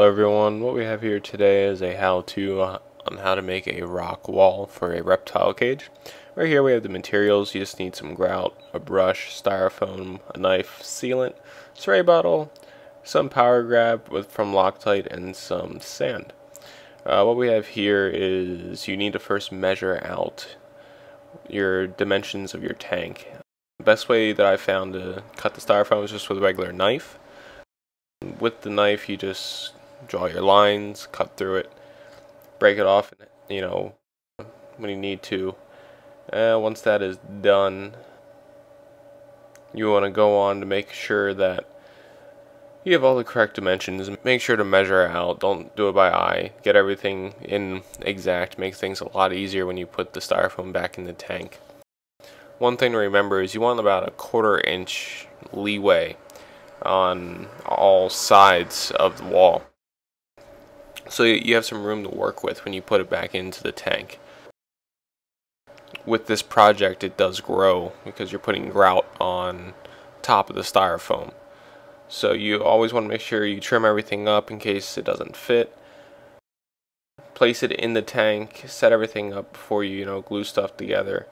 Hello everyone, what we have here today is a how-to on how to make a rock wall for a reptile cage. Right here we have the materials, you just need some grout, a brush, styrofoam, a knife, sealant, spray bottle, some power grab with from Loctite, and some sand. Uh, what we have here is you need to first measure out your dimensions of your tank. The best way that I found to cut the styrofoam is just with a regular knife. With the knife you just draw your lines, cut through it, break it off, you know, when you need to. And once that is done, you want to go on to make sure that you have all the correct dimensions. Make sure to measure out. Don't do it by eye. Get everything in exact. Makes things a lot easier when you put the styrofoam back in the tank. One thing to remember is you want about a quarter inch leeway on all sides of the wall. So you have some room to work with when you put it back into the tank. With this project it does grow because you're putting grout on top of the styrofoam. So you always want to make sure you trim everything up in case it doesn't fit. Place it in the tank, set everything up before you, you know, glue stuff together.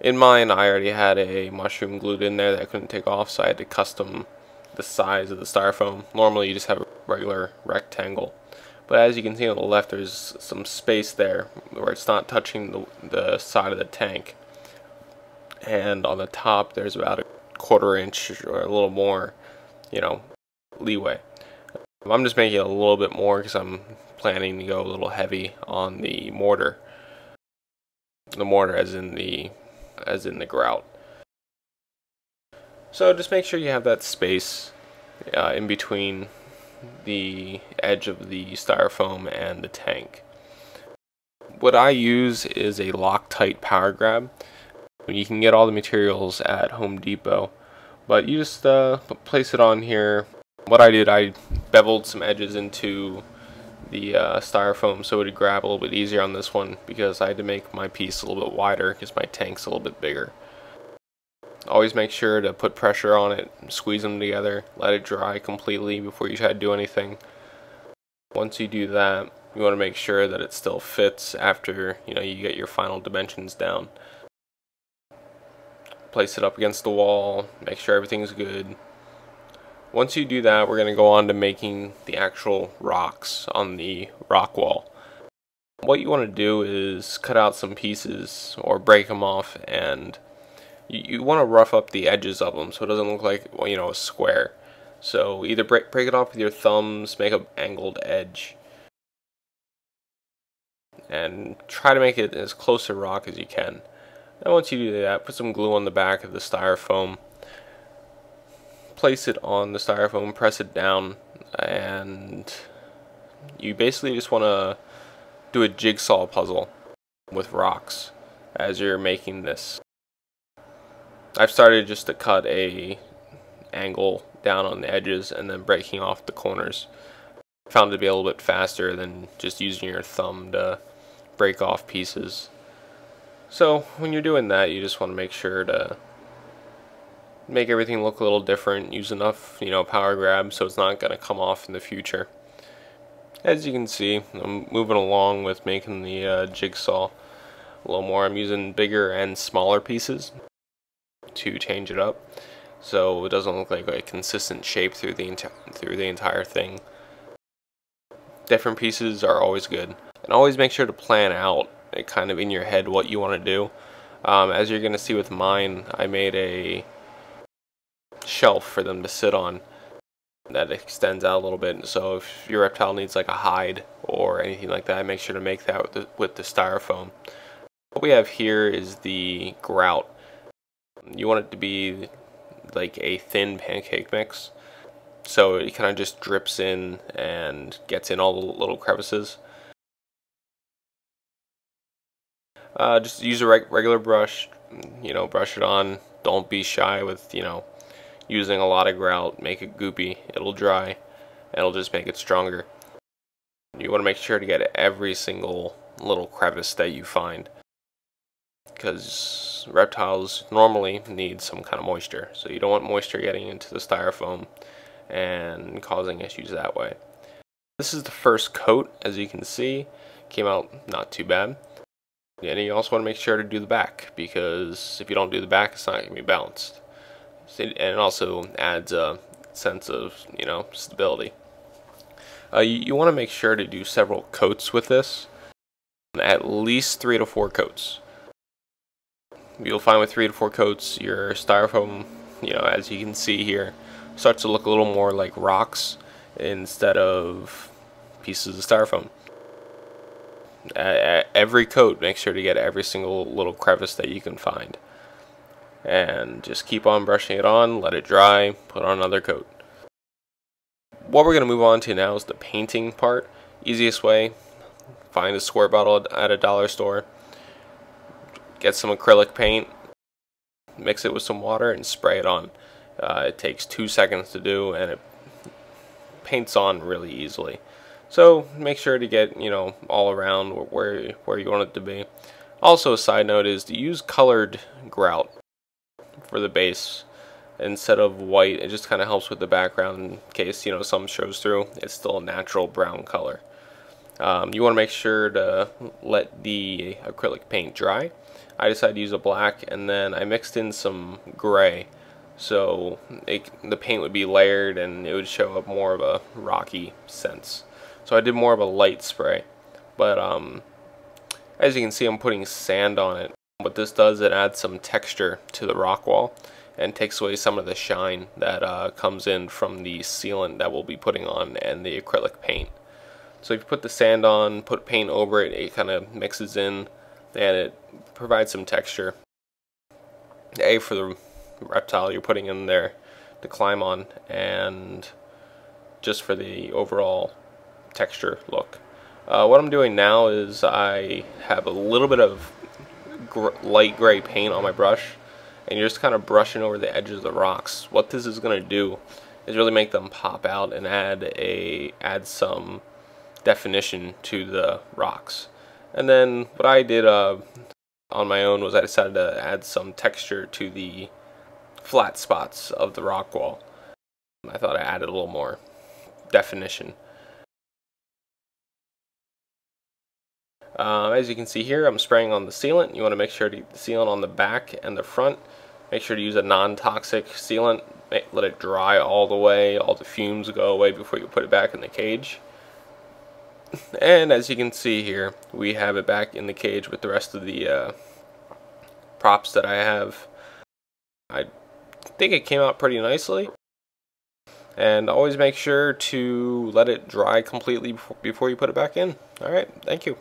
In mine, I already had a mushroom glued in there that I couldn't take off, so I had to custom the size of the styrofoam. Normally you just have a regular rectangle. But as you can see on the left, there's some space there where it's not touching the, the side of the tank. And on the top, there's about a quarter inch or a little more, you know, leeway. I'm just making it a little bit more because I'm planning to go a little heavy on the mortar. The mortar as in the as in the grout. So just make sure you have that space uh, in between the edge of the styrofoam and the tank. What I use is a Loctite power grab. You can get all the materials at Home Depot, but you just uh, place it on here. What I did, I beveled some edges into the uh, styrofoam so it would grab a little bit easier on this one because I had to make my piece a little bit wider because my tank's a little bit bigger. Always make sure to put pressure on it, squeeze them together, let it dry completely before you try to do anything. Once you do that, you want to make sure that it still fits after you know you get your final dimensions down. Place it up against the wall, make sure everything's good. Once you do that, we're going to go on to making the actual rocks on the rock wall. What you want to do is cut out some pieces or break them off and you, you want to rough up the edges of them so it doesn't look like you know a square. So either break break it off with your thumbs, make an angled edge, and try to make it as close to rock as you can. And once you do that, put some glue on the back of the styrofoam. Place it on the styrofoam, press it down, and you basically just want to do a jigsaw puzzle with rocks as you're making this. I've started just to cut a angle down on the edges and then breaking off the corners. Found it to be a little bit faster than just using your thumb to break off pieces. So when you're doing that, you just want to make sure to make everything look a little different. Use enough, you know, power grab so it's not going to come off in the future. As you can see, I'm moving along with making the uh, jigsaw a little more. I'm using bigger and smaller pieces to change it up so it doesn't look like a consistent shape through the through the entire thing. Different pieces are always good, and always make sure to plan out kind of in your head what you want to do. Um, as you're gonna see with mine, I made a shelf for them to sit on that extends out a little bit. So if your reptile needs like a hide or anything like that, make sure to make that with the, with the styrofoam. What we have here is the grout you want it to be like a thin pancake mix so it kind of just drips in and gets in all the little crevices. Uh, just use a reg regular brush, you know, brush it on. Don't be shy with, you know, using a lot of grout. Make it goopy. It'll dry. and It'll just make it stronger. You want to make sure to get every single little crevice that you find because reptiles normally need some kind of moisture. So you don't want moisture getting into the styrofoam and causing issues that way. This is the first coat, as you can see. Came out not too bad. And you also want to make sure to do the back, because if you don't do the back, it's not going to be balanced. And it also adds a sense of, you know, stability. Uh, you, you want to make sure to do several coats with this. At least three to four coats. You'll find with three to four coats, your styrofoam, you know, as you can see here, starts to look a little more like rocks instead of pieces of styrofoam. At every coat, make sure to get every single little crevice that you can find. And just keep on brushing it on, let it dry, put on another coat. What we're going to move on to now is the painting part. Easiest way, find a squirt bottle at a dollar store, get some acrylic paint, mix it with some water, and spray it on. Uh, it takes two seconds to do, and it paints on really easily. So make sure to get you know all around where where you want it to be. Also, a side note is to use colored grout for the base instead of white. It just kind of helps with the background in case you know some shows through. It's still a natural brown color. Um, you want to make sure to let the acrylic paint dry. I decided to use a black and then I mixed in some gray so it, the paint would be layered and it would show up more of a rocky sense. So I did more of a light spray. But um, as you can see, I'm putting sand on it. What this does, it adds some texture to the rock wall and takes away some of the shine that uh, comes in from the sealant that we'll be putting on and the acrylic paint. So if you put the sand on, put paint over it, it kind of mixes in and it provides some texture. A for the reptile you're putting in there to climb on and just for the overall texture look. Uh, what I'm doing now is I have a little bit of gr light gray paint on my brush and you're just kind of brushing over the edges of the rocks. What this is going to do is really make them pop out and add a add some definition to the rocks. And then what I did uh, on my own was I decided to add some texture to the flat spots of the rock wall. I thought I added a little more definition. Uh, as you can see here, I'm spraying on the sealant. You want to make sure to get the sealant on the back and the front. Make sure to use a non-toxic sealant. Let it dry all the way, all the fumes go away before you put it back in the cage. And as you can see here, we have it back in the cage with the rest of the uh, props that I have. I think it came out pretty nicely. And always make sure to let it dry completely before you put it back in. Alright, thank you.